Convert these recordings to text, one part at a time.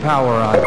power on.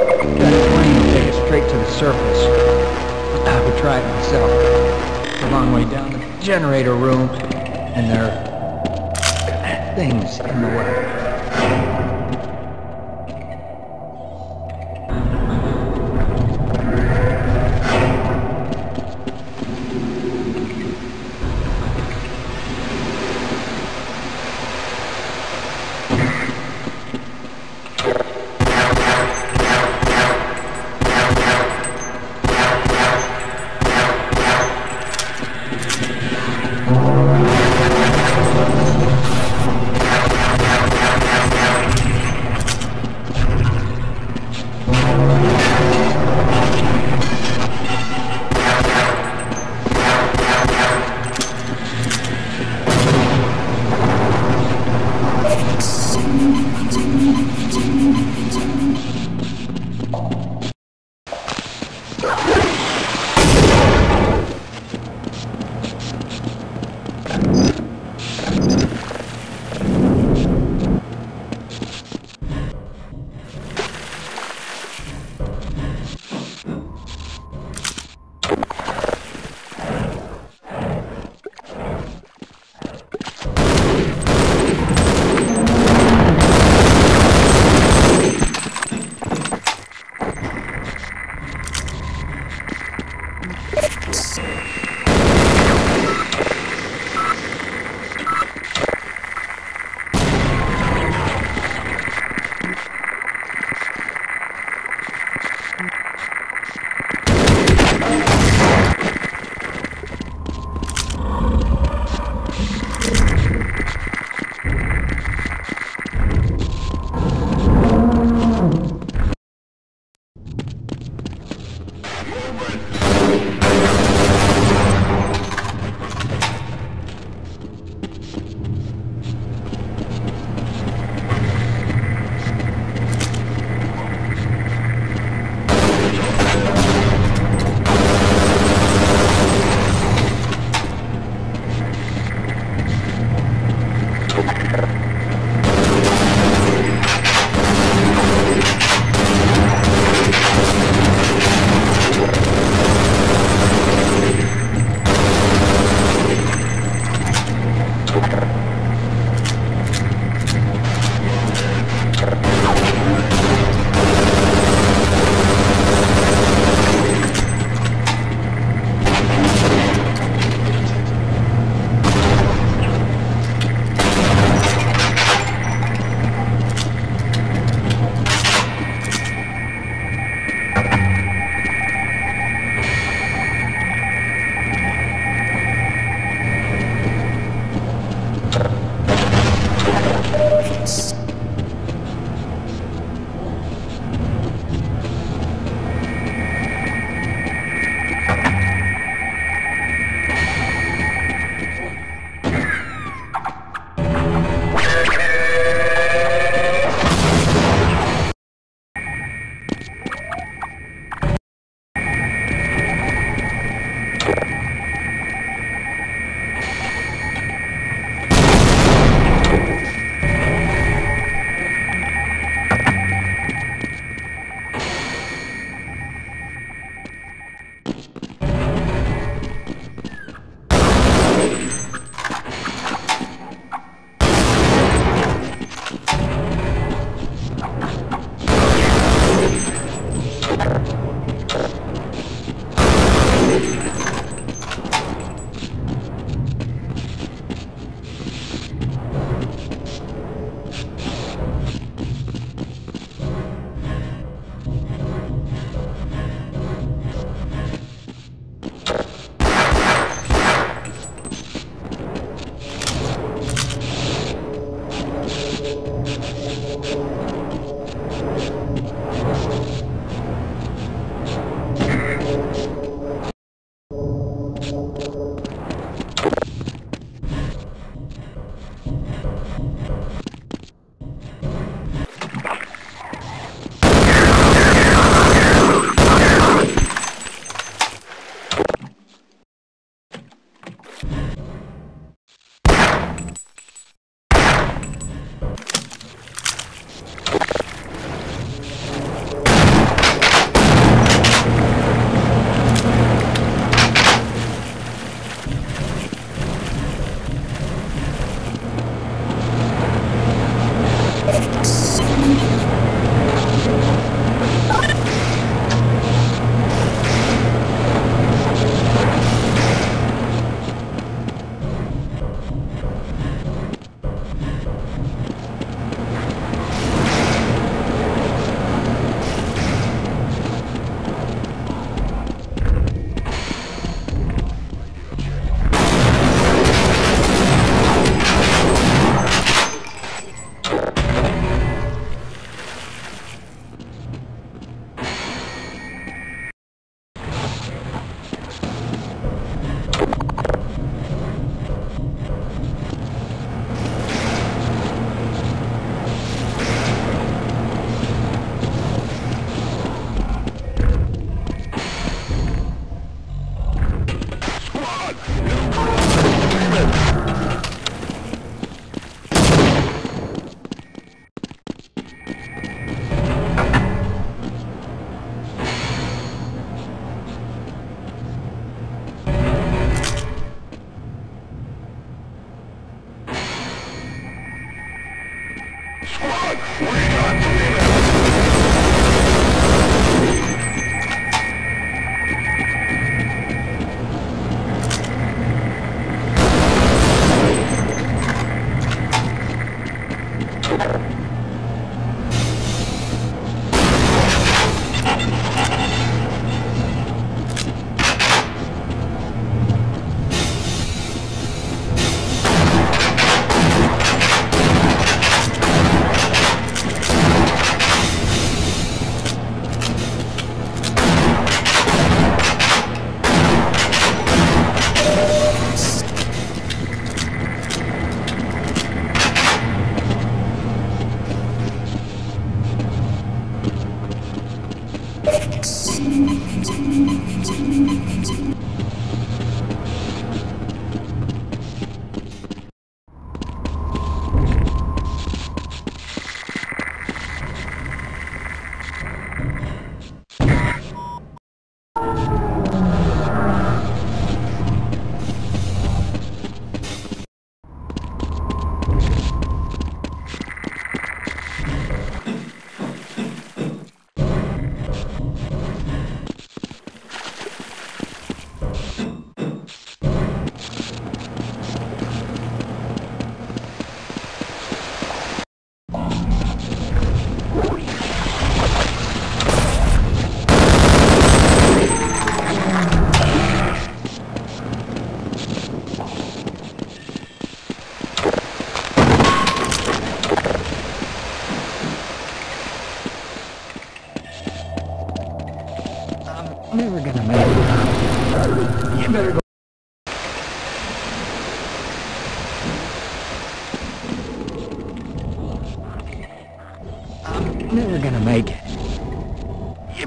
Fight! We!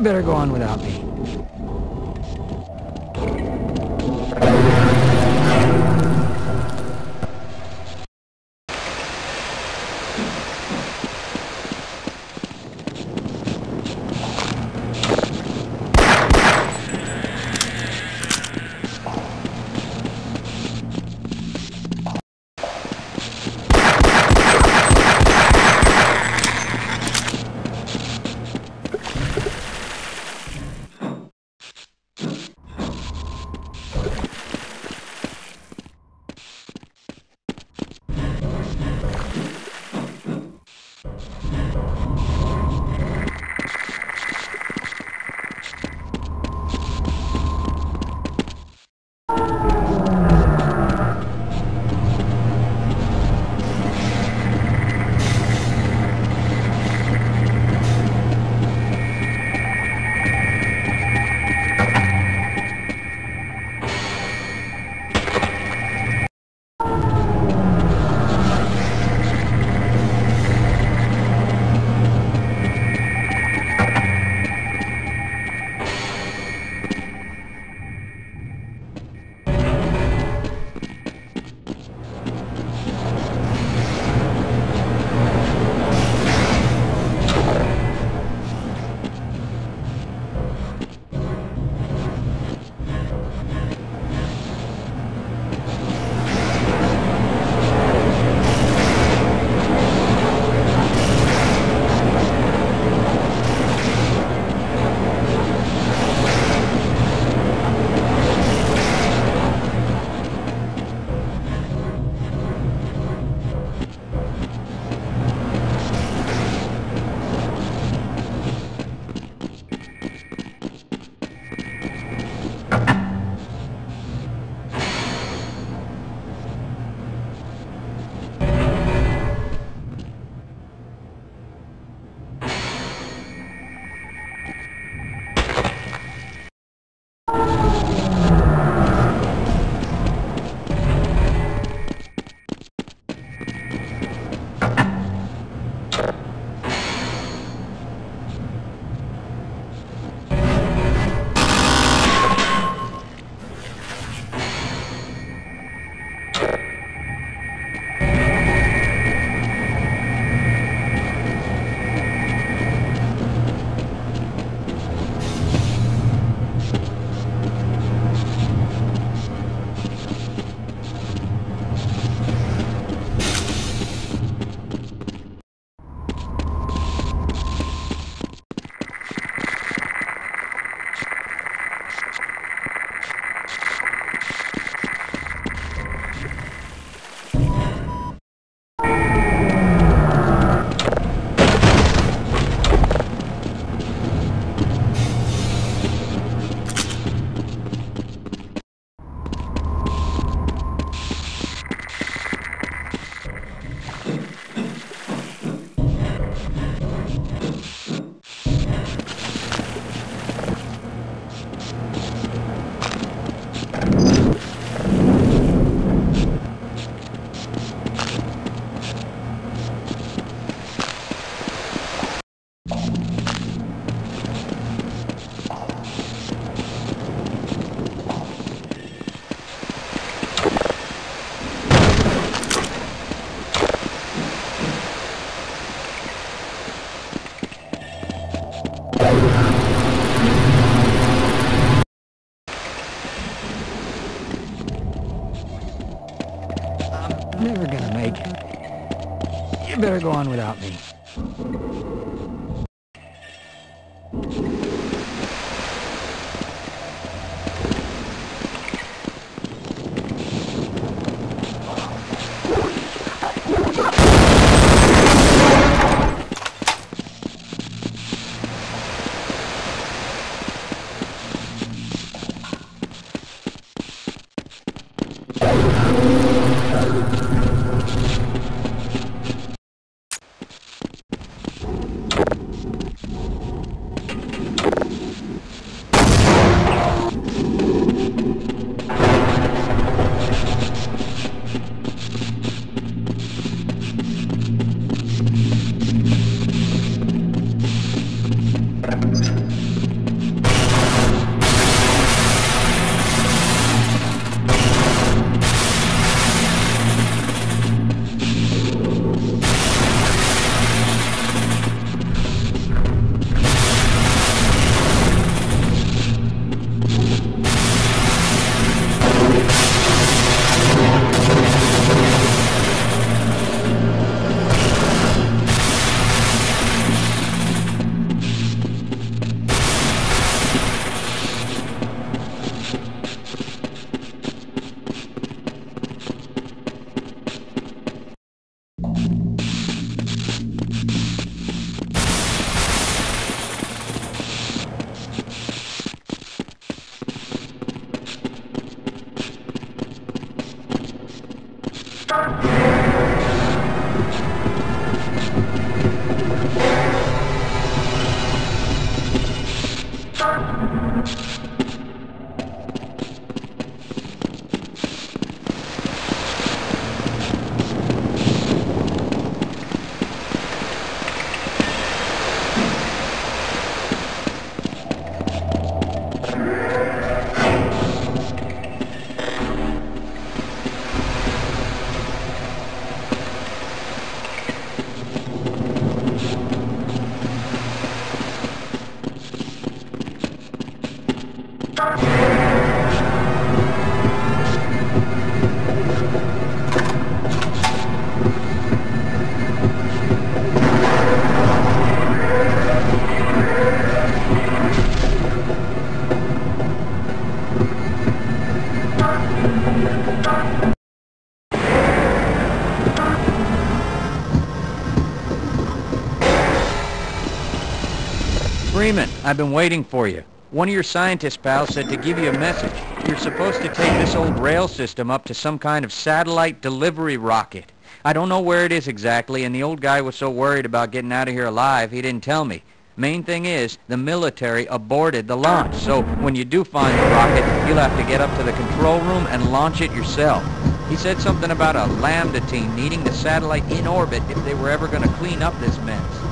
Better go on without me. Go on without me. I've been waiting for you. One of your scientist pals said to give you a message. You're supposed to take this old rail system up to some kind of satellite delivery rocket. I don't know where it is exactly, and the old guy was so worried about getting out of here alive, he didn't tell me. Main thing is, the military aborted the launch, so when you do find the rocket, you'll have to get up to the control room and launch it yourself. He said something about a Lambda team needing the satellite in orbit if they were ever going to clean up this mess.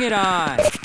Bring it on!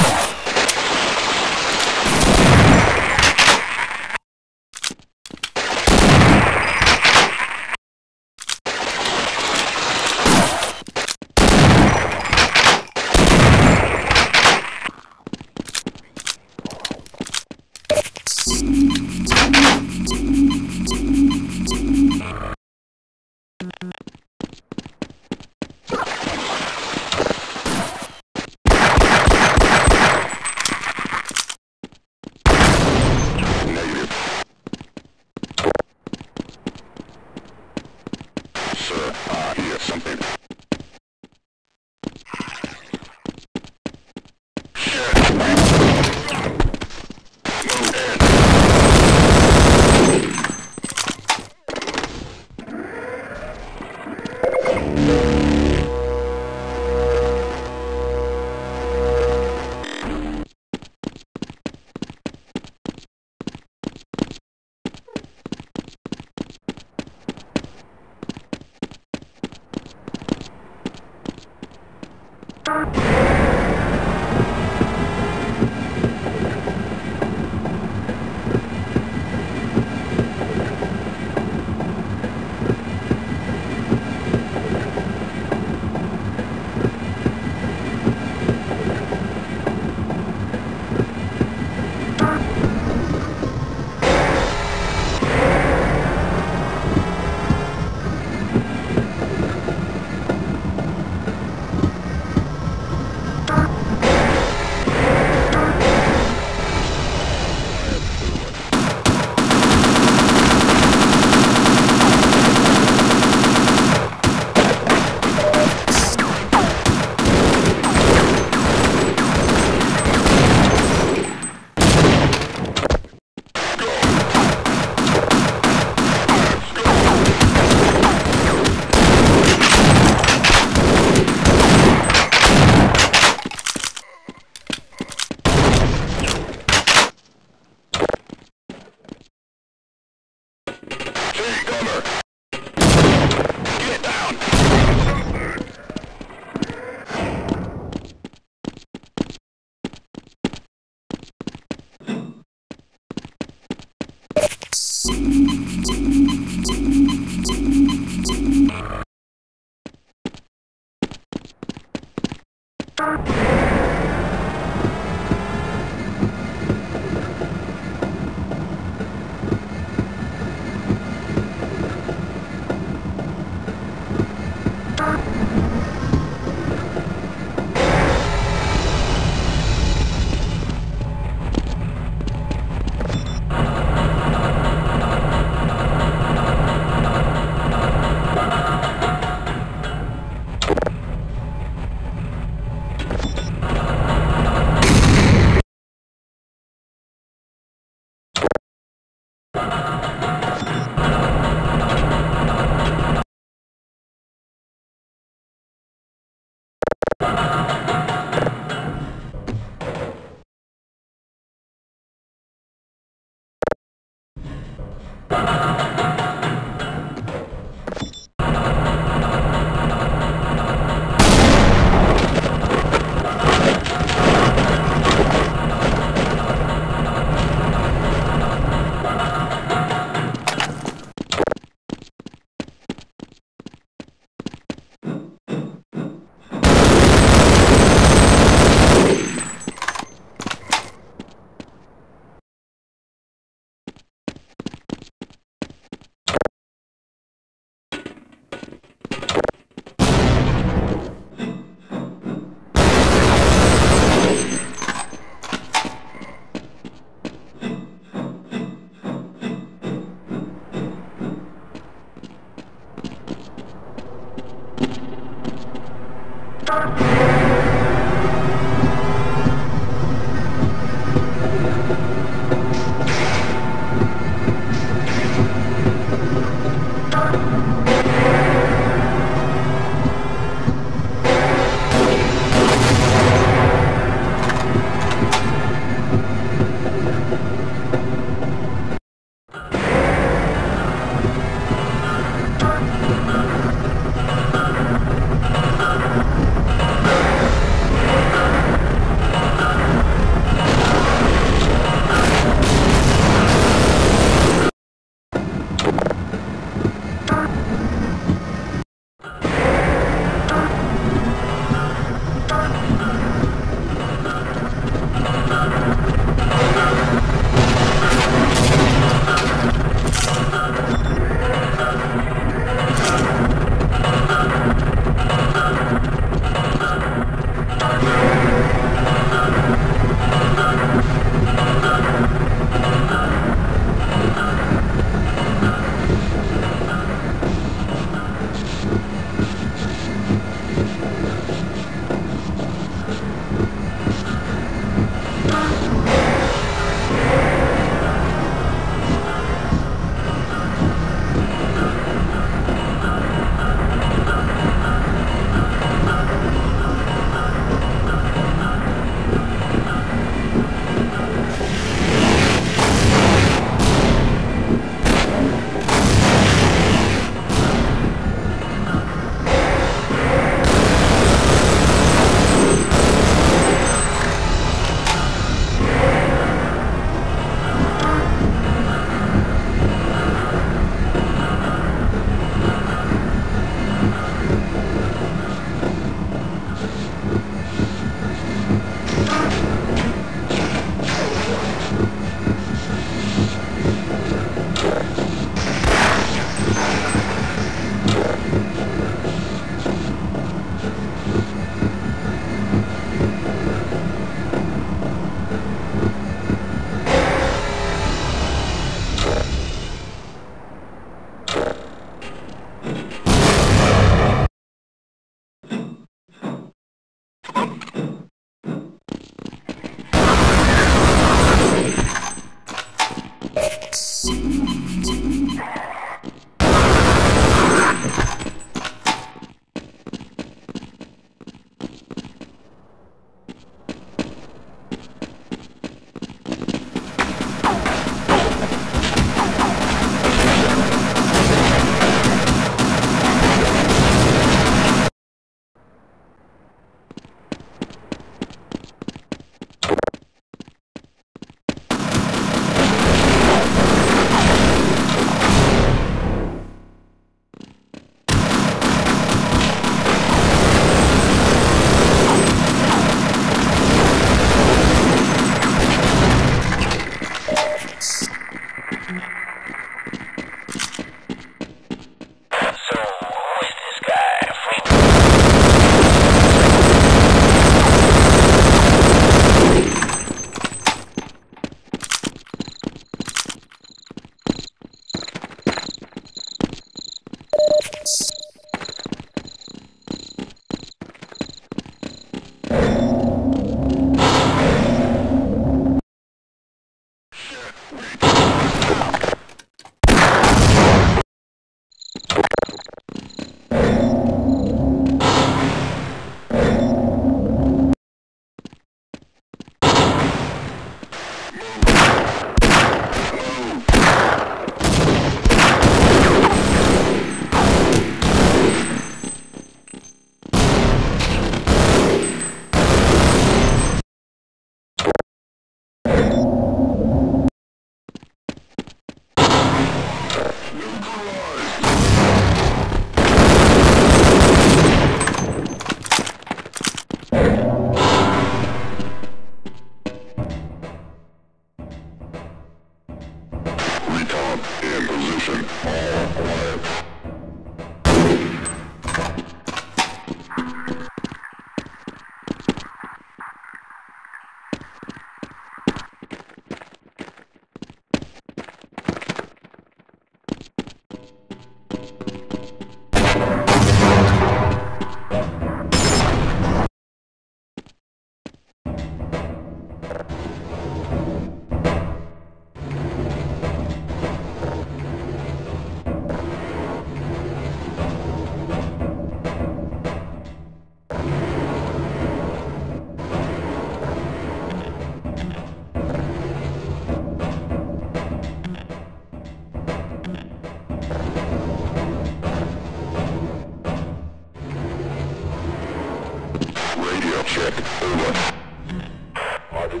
This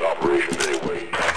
operation anyway.